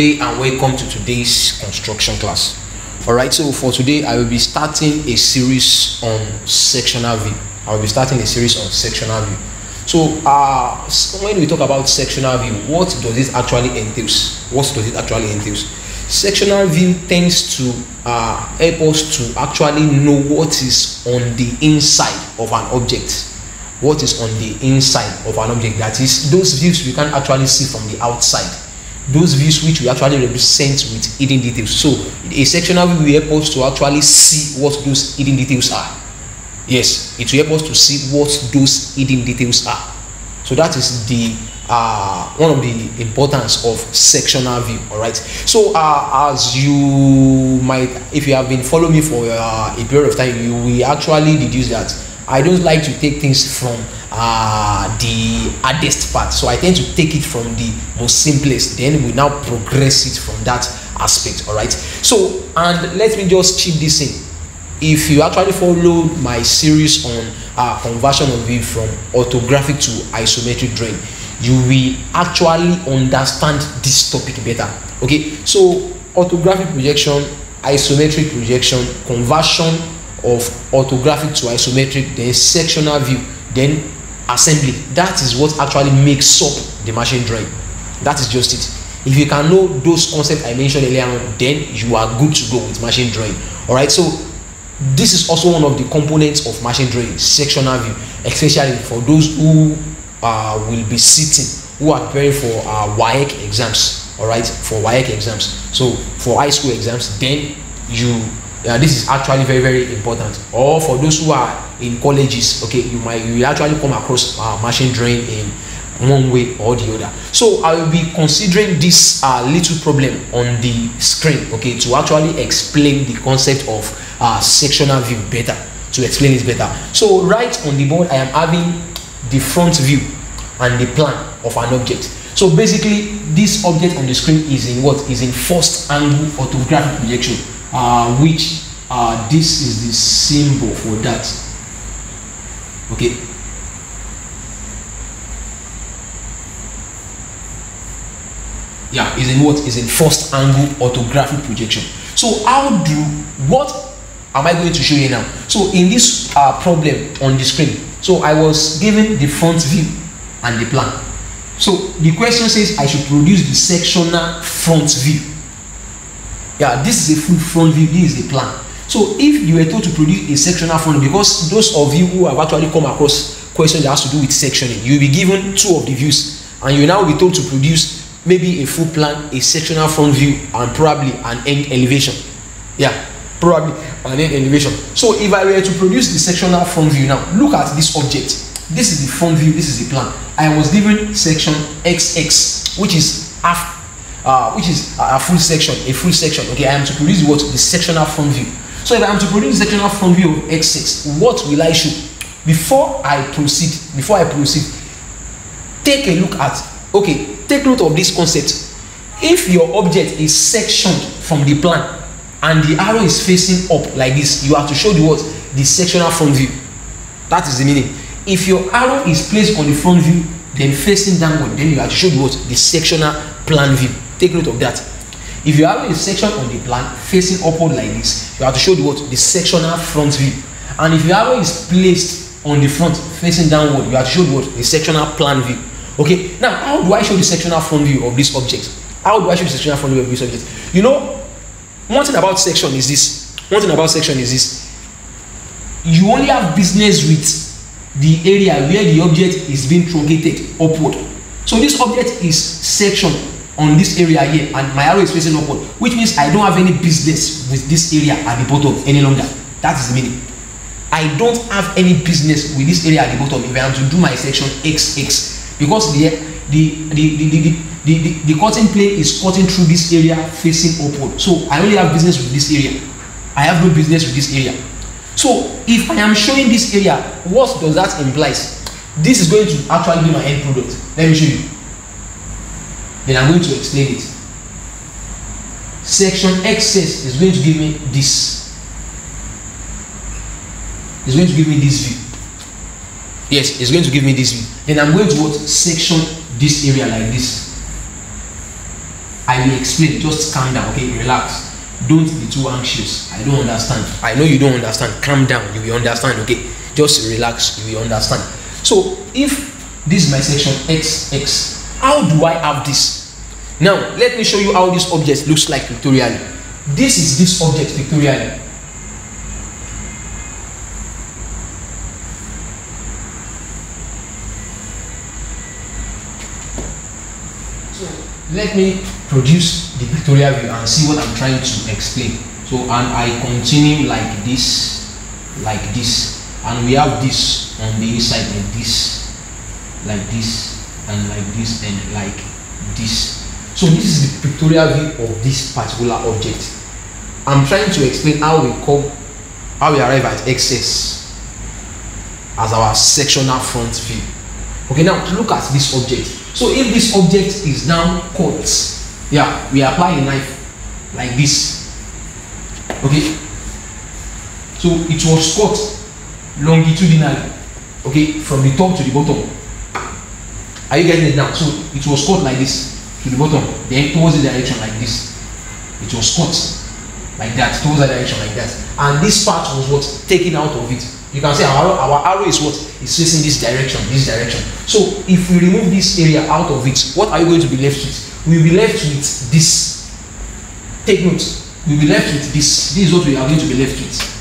and welcome to today's construction class. All right so for today i will be starting a series on sectional view. I will be starting a series on sectional view. So uh when we talk about sectional view what does it actually entails? What does it actually entails? Sectional view tends to uh, help us to actually know what is on the inside of an object. What is on the inside of an object? That is those views we can actually see from the outside those views which we actually represent with hidden details. So a sectional view will help us to actually see what those hidden details are. Yes it will help us to see what those hidden details are. So that is the uh, one of the importance of sectional view all right so uh, as you might if you have been following me for uh, a period of time you will actually deduce that i don't like to take things from uh, the hardest part. So i tend to take it from the most simplest. Then we now progress it from that aspect. All right? So and let me just chip this in. If you actually follow my series on uh, conversion of view from orthographic to isometric drawing you will actually understand this topic better. Okay? So orthographic projection isometric projection conversion of orthographic to isometric then sectional view then assembly. That is what actually makes up the machine drawing. That is just it. If you can know those concepts i mentioned earlier on then you are good to go with machine drawing. All right so this is also one of the components of machine drawing sectional view especially for those who uh, will be sitting who are preparing for uh, WAEC exams. All right for WAEC exams. So for high school exams then you uh, this is actually very very important. Or for those who are in colleges okay you might you actually come across uh, machine drawing in one way or the other. So i will be considering this uh, little problem on the screen okay to actually explain the concept of uh, sectional view better to explain it better. So right on the board i am having the front view and the plan of an object. So basically this object on the screen is in what? Is in first angle orthographic projection uh, which uh, this is the symbol for that. Okay. Yeah is in what? Is in first angle orthographic projection. So how do what am i going to show you now? So in this uh, problem on the screen so i was given the front view and the plan. So the question says i should produce the sectional front view yeah this is a full front view this is the plan. So if you were told to produce a sectional front because those of you who have actually come across questions that has to do with sectioning you will be given two of the views and you will now be told to produce maybe a full plan a sectional front view and probably an end elevation. Yeah probably an end elevation. So if i were to produce the sectional front view now look at this object. This is the front view this is the plan. I was given section xx which is half uh, which is a, full section a full section okay? I am to produce what? The sectional front view. So if i am to produce the sectional front view of x6 what will i show? Before i proceed before i proceed take a look at okay take note of this concept. If your object is sectioned from the plan and the arrow is facing up like this you have to show the what? The sectional front view. That is the meaning. If your arrow is placed on the front view then facing downward then you have to show the what? The sectional plan view take note of that. If you have a section on the plan facing upward like this you have to show the what? The sectional front view. And if your arrow is placed on the front facing downward you have to show the what? The sectional plan view. Okay now how do i show the sectional front view of this object? How do i show the sectional front view of this object? You know one thing about section is this. One thing about section is this. You only have business with the area where the object is being truncated upward. So this object is sectioned on this area here and my arrow is facing upward which means i don't have any business with this area at the bottom any longer. That is the meaning. I don't have any business with this area at the bottom if i am to do my section xx because the the the the the the the, the cutting plane is cutting through this area facing upward. So i only have business with this area. I have no business with this area. So if i am showing this area what does that implies this is going to actually be my end product. Let me show you then i'm going to explain it section xs is going to give me this it's going to give me this view yes it's going to give me this view And i'm going to what section this area like this I will explain. Just calm down, okay? Relax. Don't be too anxious. I don't understand. I know you don't understand. Calm down. You will understand, okay? Just relax. You will understand. So if this is my section X X, how do I have this? Now let me show you how this object looks like pictorially. This is this object pictorially. So, let me produce the pictorial view and see what I'm trying to explain. So, and I continue like this, like this, and we have this on the inside like this, like this, and like this, and like this. So this is the pictorial view of this particular object. I'm trying to explain how we come, how we arrive at XS as our sectional front view. Okay, now look at this object. So if this object is now cut yeah we apply a knife like this. Okay. So it was cut longitudinally okay from the top to the bottom. Are you getting it now? So it was cut like this to the bottom then towards the direction like this. It was cut like that towards the direction like that. And this part was what? Taken out of it. You can say our, our arrow is what? Is facing this direction this direction. So if we remove this area out of it what are you going to be left with? We will be left with this. Take note. We will be left with this. This is what we are going to be left with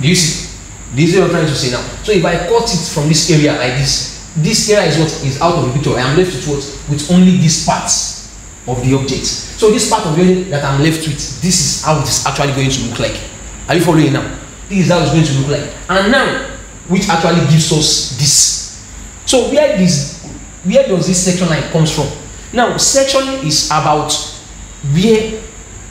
Do you see? This is what I'm trying to say now. So if I cut it from this area like this, this area is what is out of the picture. I am left with what? With only these parts of the object. So this part of the object that I'm left with, this is how it is actually going to look like. Are you following now? This is how it's going to look like. And now, which actually gives us this. So where this, where does this section line comes from? Now, section is about where,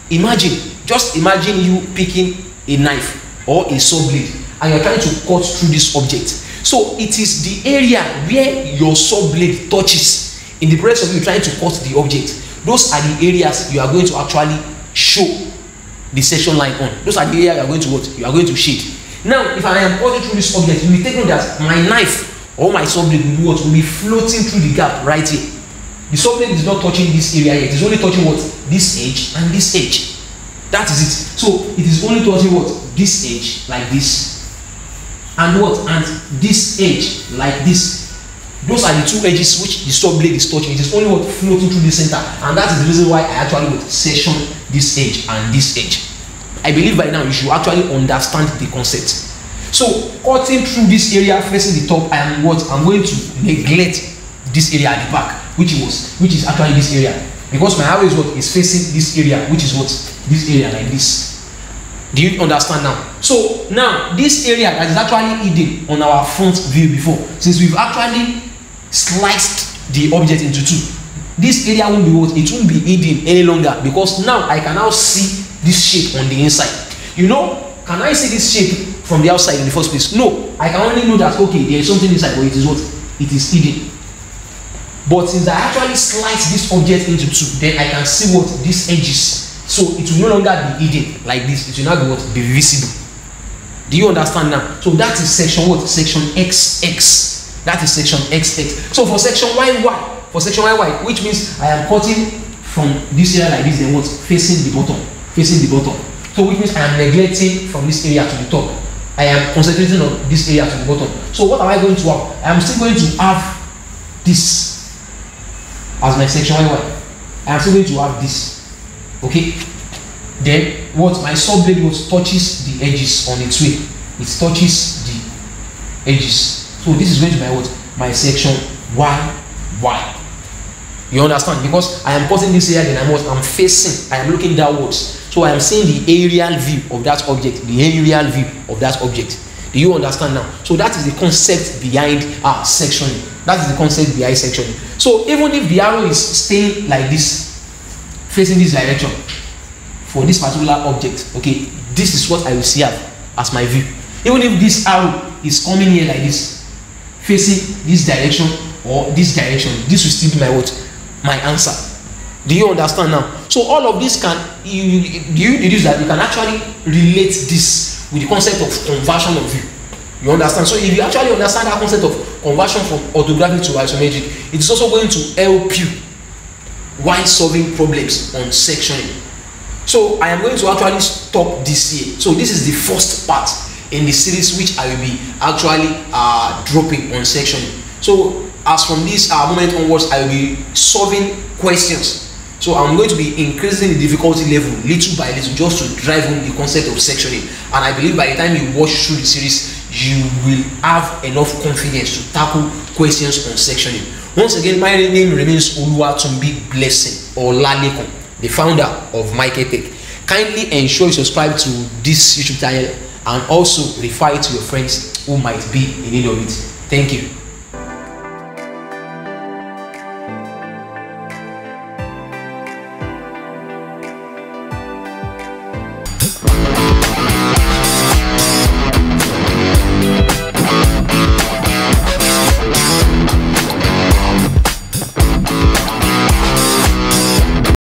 imagine, just imagine you picking a knife or a saw blade and you are trying to cut through this object. So it is the area where your saw blade touches. In the process of you trying to cut the object those are the areas you are going to actually show the section line on. Those are the area you are going to what? You are going to shade. Now if i am cutting through this object you will take note that my knife or my saw blade will be what? Will be floating through the gap right here. The saw blade is not touching this area yet. It is only touching what? This edge and this edge that is it. So it is only touching what? This edge like this. And what? And this edge like this. Those are the two edges which the saw blade is touching it is only what? Floating through the center. And that is the reason why i actually would section this edge and this edge i believe by now you should actually understand the concept. So cutting through this area facing the top i am what? I'm going to neglect this area at the back which was which is actually this area because my arrow is what? Is facing this area which is what? This area like this. Do you understand now? So now this area that is actually hidden on our front view before since we've actually sliced the object into two this area won't be what? It won't be hidden any longer because now i can now see this shape on the inside. You know can i see this shape from the outside in the first place? No. I can only know that okay there is something inside but it is what? It is hidden but since i actually slice this object into two then i can see what this edges so it will no longer be hidden like this. It will now be what? Be visible. Do you understand now? So that is section what? Section xx that is section xx so for section yy for section yy which means i am cutting from this area like this then what? Facing the bottom. Facing the bottom. So which means i am neglecting from this area to the top. I am concentrating on this area to the bottom. So what am i going to have? I am still going to have this as my section yy i am still going to have this. Okay? Then what? My saw blade what? Touches the edges on its way. It touches the edges. So this is going to be my what? My section y y. You understand? Because i am cutting this area then i'm what? I'm facing i am looking downwards. So i am seeing the aerial view of that object the aerial view of that object do you understand now? So that is the concept behind uh, sectioning. That is the concept behind sectioning. So even if the arrow is staying like this facing this direction for this particular object okay this is what i will see as my view. Even if this arrow is coming here like this facing this direction or this direction this will still be my what? My answer. Do you understand now? So all of this can you, you deduce that you can actually relate this with the concept of conversion of view. You understand? So if you actually understand that concept of conversion from orthographic to isometric it is also going to help you while solving problems on sectioning. So i am going to actually stop this here. So this is the first part in the series which i will be actually uh, dropping on sectioning. So as from this uh, moment onwards i will be solving questions so i'm going to be increasing the difficulty level little by little just to drive home the concept of sectioning and i believe by the time you watch through the series you will have enough confidence to tackle questions on sectioning once again my name remains oluwatumbi blessing or lalekun the founder of microtech kindly ensure you subscribe to this youtube channel and also refer it to your friends who might be in need of it. Thank you